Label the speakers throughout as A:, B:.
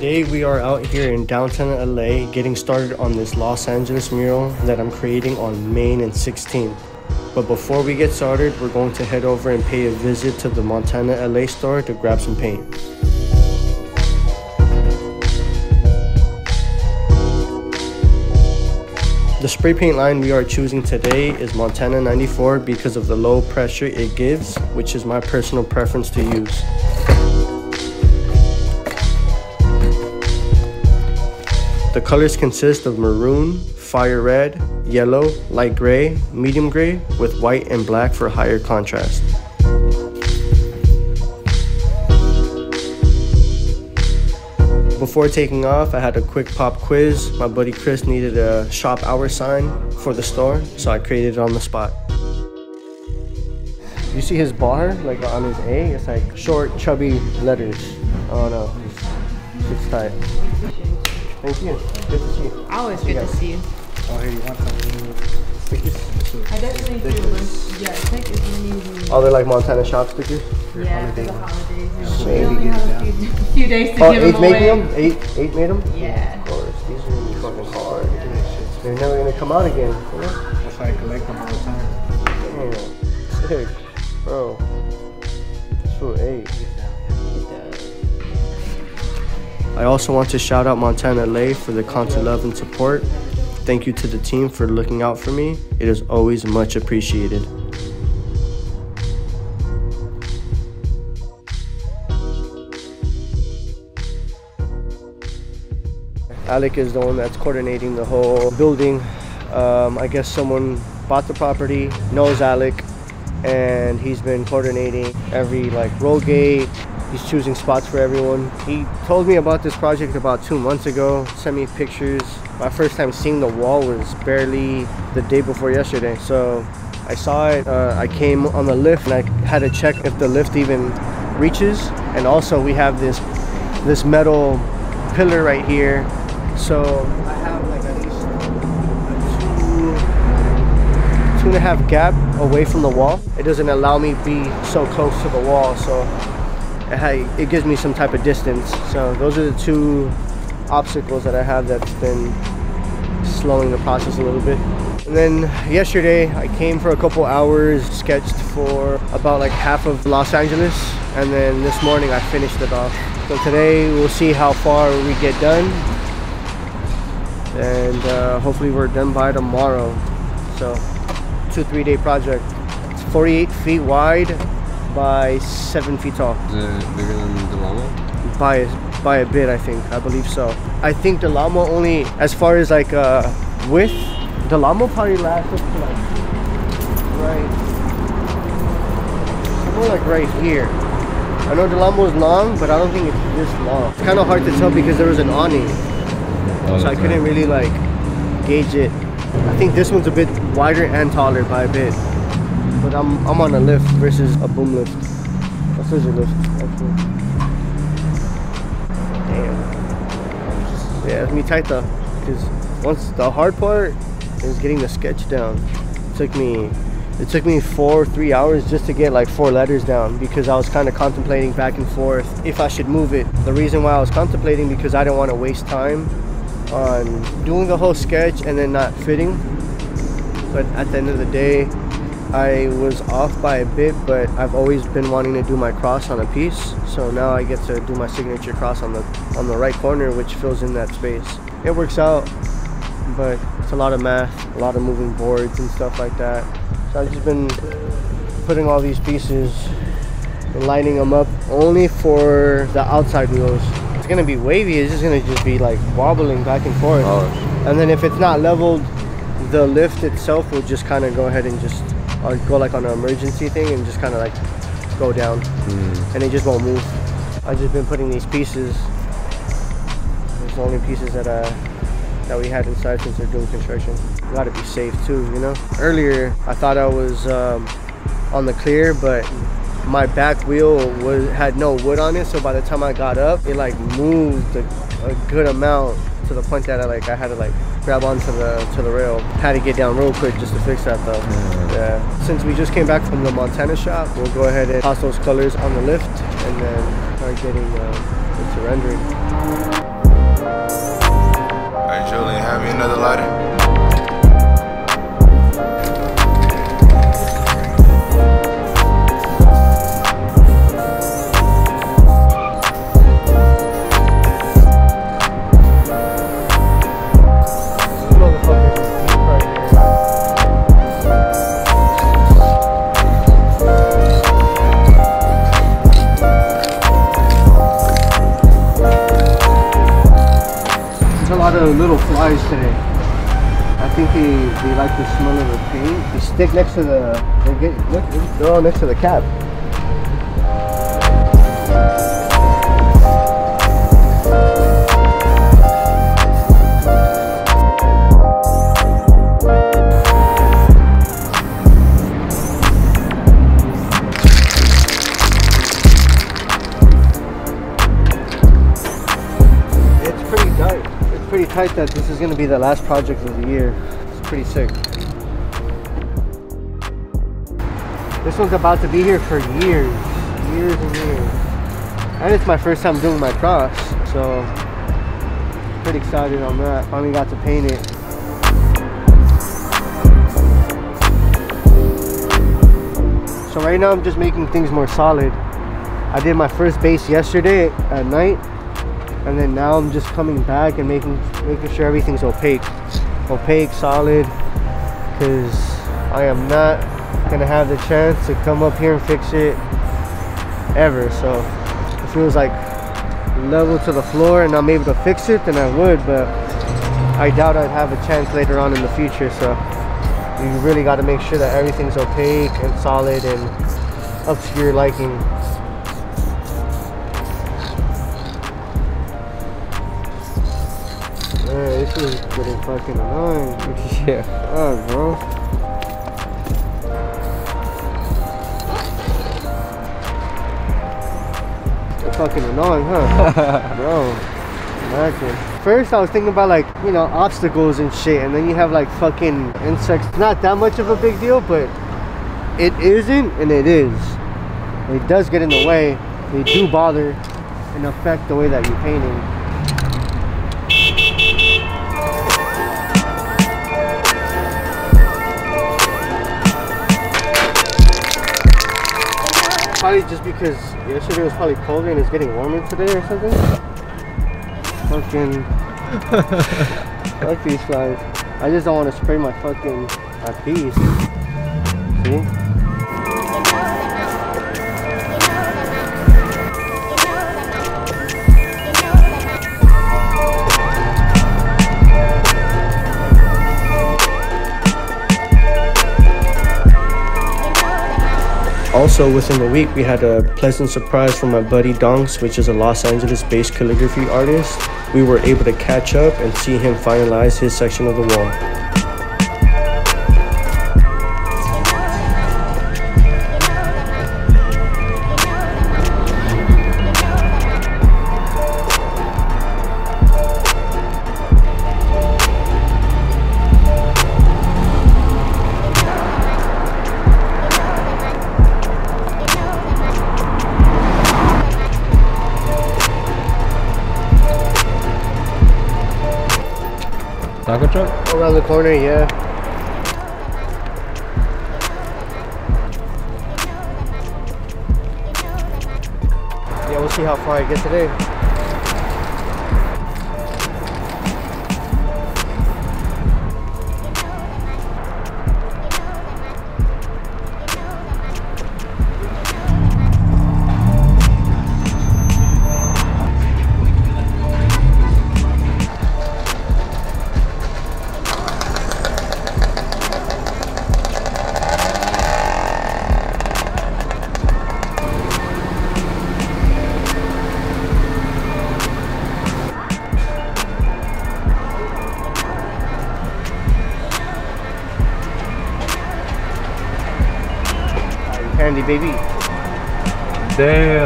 A: Today we are out here in downtown LA getting started on this Los Angeles mural that I'm creating on Main and 16th. But before we get started, we're going to head over and pay a visit to the Montana LA store to grab some paint. The spray paint line we are choosing today is Montana 94 because of the low pressure it gives, which is my personal preference to use. The colors consist of maroon, fire red, yellow, light gray, medium gray, with white and black for higher contrast. Before taking off, I had a quick pop quiz. My buddy Chris needed a shop hour sign for the store, so I created it on the spot. You see his bar, like on his A, it's like short, chubby letters. Oh no, it's, it's tight. Thank you. Good to see you.
B: Always good to see you.
C: Oh, here, you want some stickers?
B: I definitely do. Yeah, take as many.
A: Oh, they're like Montana shop stickers?
B: Yeah, for the holidays.
A: So
B: We
A: maybe
B: only have a few, few days to
A: Oh,
B: give
A: eight
B: them
A: making
B: away.
A: them? Eight, eight made them?
B: Yeah.
A: Of course, these are gonna fucking hard. They're never gonna come out again. You know?
C: That's why I collect them all the time.
A: Damn, sick, bro. This food eight. I also want to shout out Montana LA for the constant love and support. Thank you to the team for looking out for me. It is always much appreciated. Alec is the one that's coordinating the whole building. Um, I guess someone bought the property, knows Alec, and he's been coordinating every like roll gate. He's choosing spots for everyone. He told me about this project about two months ago, sent me pictures. My first time seeing the wall was barely the day before yesterday. So I saw it, uh, I came on the lift and I had to check if the lift even reaches. And also we have this, this metal pillar right here. So I have like at least a two, two and a half gap away from the wall. It doesn't allow me to be so close to the wall. So it, gives me some type of distance. So those are the two obstacles that I have that's been slowing the process a little bit. And then yesterday I came for a couple hours, sketched for about like half of Los Angeles, and then this morning I finished it off. So today we'll see how far we get done, and uh, hopefully we're done by tomorrow. So two three day project. It's 48 feet wide by seven feet tall.
D: Is it bigger than the llama?
A: by a, by a bit i think. I believe so. I think the llama only as far as like uh width the llama probably lasts up to like right somewhere like right here. I know the llama was long but i don't think it's this long. It's kind of hard to tell because there was an awning.
D: Oh,
A: so i couldn't
D: right.
A: really like gauge it. I think this one's a bit wider and taller by a bit but i'm i'm on a lift versus a boom lift a scissor lift actually Damn. Yeah, it's me tight though. Because once the hard part is getting the sketch down. It took me it took me four three hours just to get like four letters down because I was kind of contemplating back and forth if I should move it. The reason why I was contemplating because I didn't want to waste time on doing the whole sketch and then not fitting. But at the end of the day, I was off by a bit, but I've always been wanting to do my cross on a piece. So now I get to do my signature cross on the on the right corner, which fills in that space. It works out, but it's a lot of math, a lot of moving boards and stuff like that. So I've just been putting all these pieces and lining them up only for the outside wheels. It's gonna be wavy. It's just gonna just be like wobbling back and forth.
D: Oh,
A: And then if it's not leveled, the lift itself will just kind of go ahead and just uh, go like on an emergency thing and just kind of like go down
D: mm.
A: and it just won't move. I've just been putting these pieces. It's the only pieces that uh that we had inside since they're doing construction. You gotta be safe too, you know. Earlier I thought I was um, on the clear, but my back wheel was had no wood on it, so by the time I got up, it like moved a, a good amount to the point that I like I had to like grab onto the to the rail. Had to get down real quick just to fix that though. Yeah. Since we just came back from the Montana shop, we'll go ahead and toss those colors on the lift and then start getting uh, the surrendering.
E: Hey, Julian, have me another lighter?
A: Of little flies today. I think they, they like the smell of the paint. They stick next to the, they get, look, they're all next to the cap. Pretty tight that this is gonna be the last project of the year. It's pretty sick. This one's about to be here for years, years and years. And it's my first time doing my cross, so pretty excited on that. Finally got to paint it. So right now I'm just making things more solid. I did my first base yesterday at night and then now I'm just coming back and making making sure everything's opaque. Opaque solid because I am not gonna have the chance to come up here and fix it ever. So if it feels like level to the floor and I'm able to fix it then I would but I doubt I'd have a chance later on in the future. So you really got to make sure that everything's opaque and solid and up to your liking is getting fucking annoying.
D: Yeah.
A: God, bro. It's fucking annoying, huh? bro. Imagine. First, I was thinking about like, you know, obstacles and shit, and then you have like fucking insects. Not that much of a big deal, but it isn't, and it is. It does get in the way. They do bother and affect the way that you're painting. Probably just because yesterday was probably colder and it's getting warmer today or something. Fucking fuck these flies. I just don't want to spray my fucking my piece. See? Also, within the week, we had a pleasant surprise from my buddy Donks, which is a Los Angeles based calligraphy artist. We were able to catch up and see him finalize his section of the wall. Around the corner, yeah. Yeah, we'll see how far I get today. Baby.
D: Damn.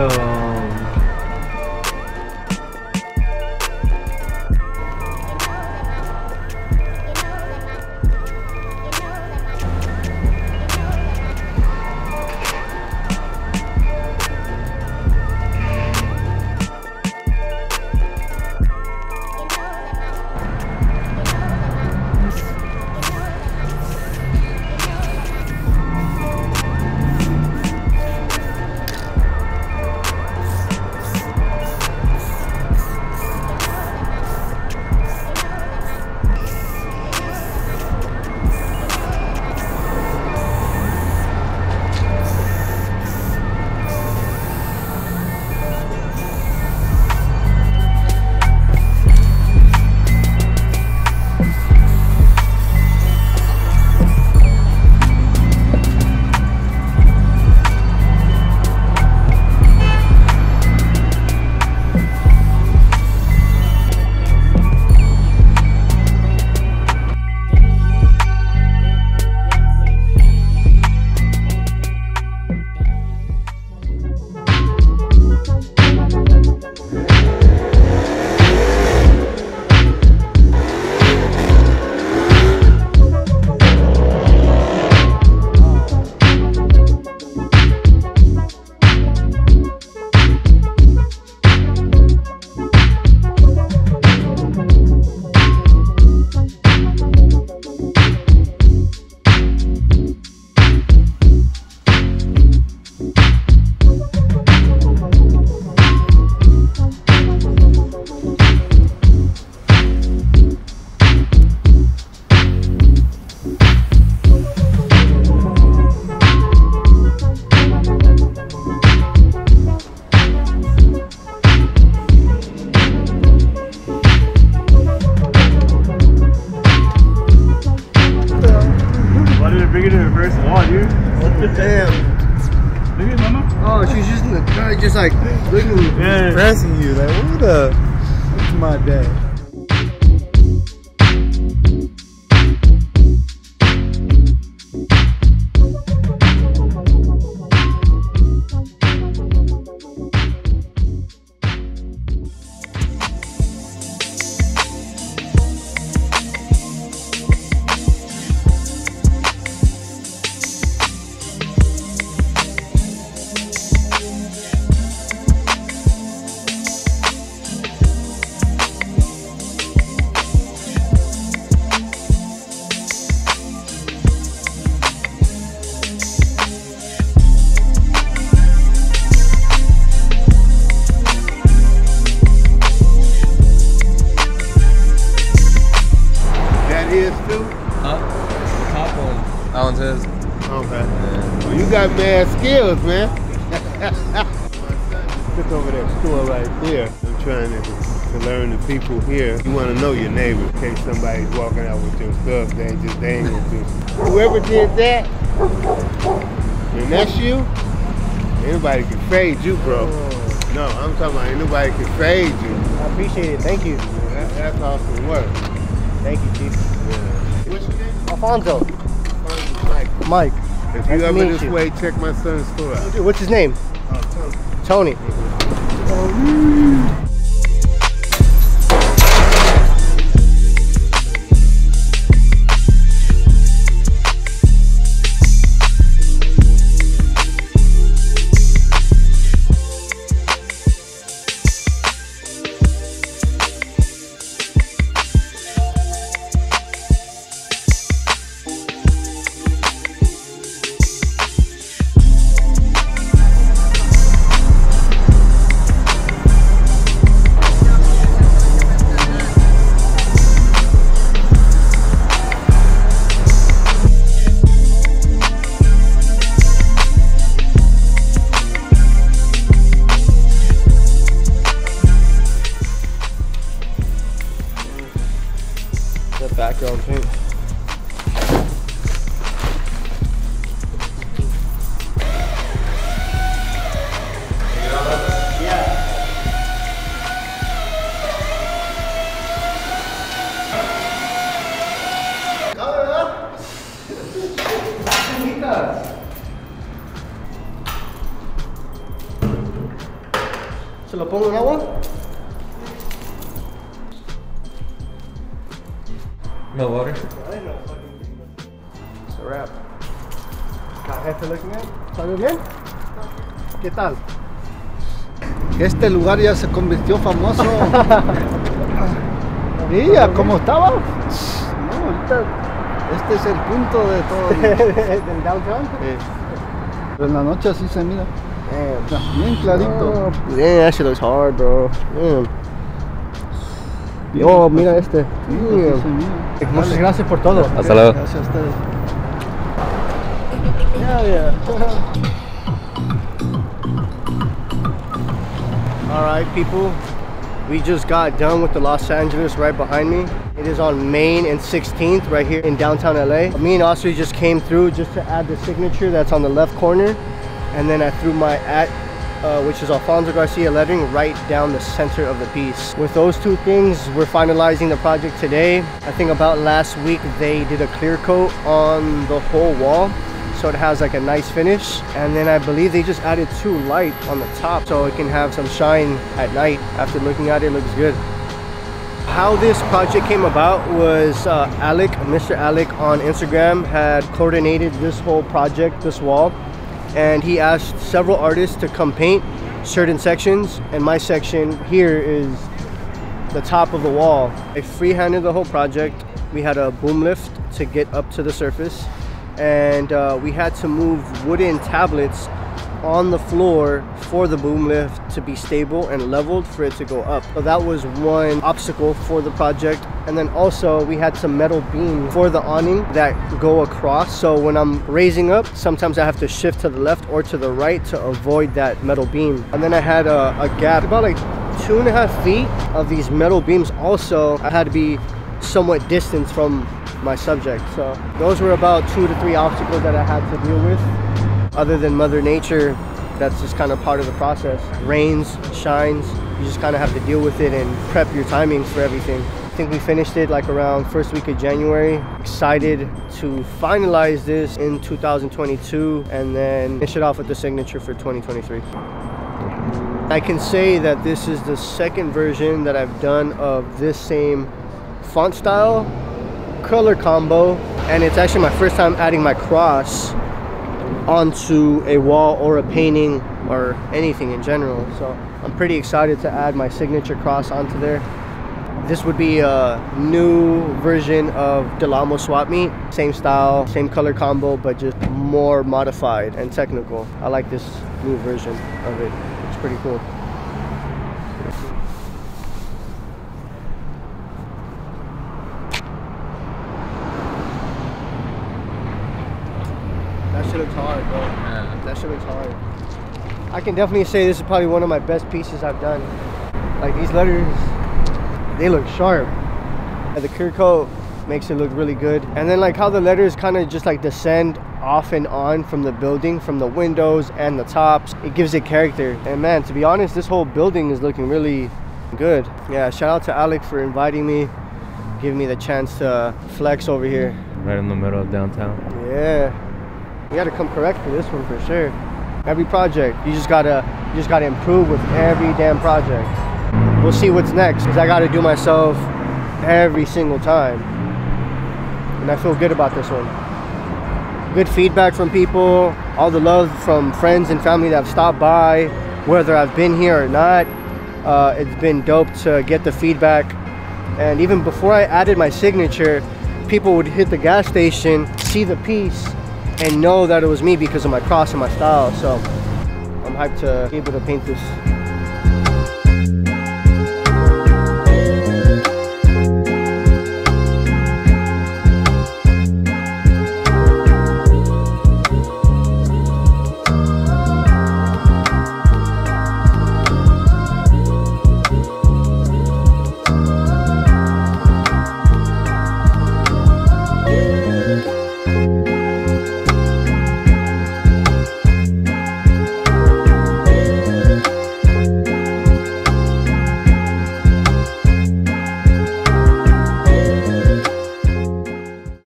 F: That is too?
D: Huh? The top one. That one's his.
F: Okay. Well, you got mad skills, man. Look over that store right there. I'm trying to, to learn the people here. You want to know your neighbor in case somebody's walking out with your stuff. They ain't just they ain't gonna do. Whoever did that, and that's you. Anybody can fade you, bro. Oh. No, I'm talking about anybody can fade you.
A: I appreciate it. Thank you.
F: That, that's awesome work.
A: Thank you, Chief.
F: Yeah. What's your name?
A: Alfonso.
F: Mike.
A: Mike.
F: If you ever this
A: you.
F: way, check my son's store out.
A: What's his name?
F: Oh, Tony.
A: Tony. The ¿Se lo pongo en agua?
D: No water.
A: It's a wrap. At. ¿Salió bien? ¿Qué tal?
C: Este lugar ya se convirtió famoso. Mira cómo estaba. No, ahorita este es el punto de todo.
A: ¿Del downtown?
C: Pero en la noche así se mira.
A: Damn.
C: Bien clarito.
A: Oh, damn, that shit looks hard, bro. Damn. Oh, mira este.
C: Sí, así se
A: Damn.
C: mira.
A: Muchas gracias por todo.
D: Hasta luego.
C: Gracias a ustedes.
A: Hell yeah. All right, people. We just got done with the Los Angeles right behind me. It is on Main and 16th right here in downtown LA. Me and Osri just came through just to add the signature that's on the left corner. And then I threw my at, uh, which is Alfonso Garcia lettering right down the center of the piece. With those two things, we're finalizing the project today. I think about last week, they did a clear coat on the whole wall so it has like a nice finish and then I believe they just added two light on the top so it can have some shine at night after looking at it, it looks good how this project came about was uh, Alec, Mr. Alec on Instagram had coordinated this whole project, this wall, and he asked several artists to come paint certain sections, and my section here is the top of the wall. I freehanded the whole project. We had a boom lift to get up to the surface, and uh, we had to move wooden tablets on the floor for the boom lift to be stable and leveled for it to go up. So that was one obstacle for the project. And then also we had some metal beams for the awning that go across. So when I'm raising up, sometimes I have to shift to the left or to the right to avoid that metal beam. And then I had a, a gap about like two and a half feet of these metal beams. Also, I had to be somewhat distant from my subject. So those were about two to three obstacles that I had to deal with. other than Mother Nature, that's just kind of part of the process. Rains, shines, you just kind of have to deal with it and prep your timings for everything. Think we finished it like around first week of January. Excited to finalize this in 2022 and then finish it off with the signature for 2023. I can say that this is the second version that I've done of this same font style, color combo, and it's actually my first time adding my cross onto a wall or a painting or anything in general. So I'm pretty excited to add my signature cross onto there. This would be a new version of Del Amo Swap Meet. Same style, same color combo, but just more modified and technical. I like this new version of it. It's pretty cool. That shit looks hard, bro.
D: Yeah.
A: That shit looks hard. I can definitely say this is probably one of my best pieces I've done. Like these letters, they look sharp. And the clear coat makes it look really good. And then like how the letters kind of just like descend off and on from the building, from the windows and the tops. It gives it character. And man, to be honest, this whole building is looking really good. Yeah, shout out to Alec for inviting me, giving me the chance to flex over here.
D: Right in the middle of downtown.
A: Yeah. You gotta come correct for this one for sure. Every project, you just gotta you just gotta improve with every damn project. We'll see what's next, because I gotta do myself every single time. And I feel good about this one. Good feedback from people, all the love from friends and family that have stopped by, whether I've been here or not. Uh, it's been dope to get the feedback. And even before I added my signature, people would hit the gas station, see the piece, and know that it was me because of my cross and my style. So I'm hyped to be able to paint this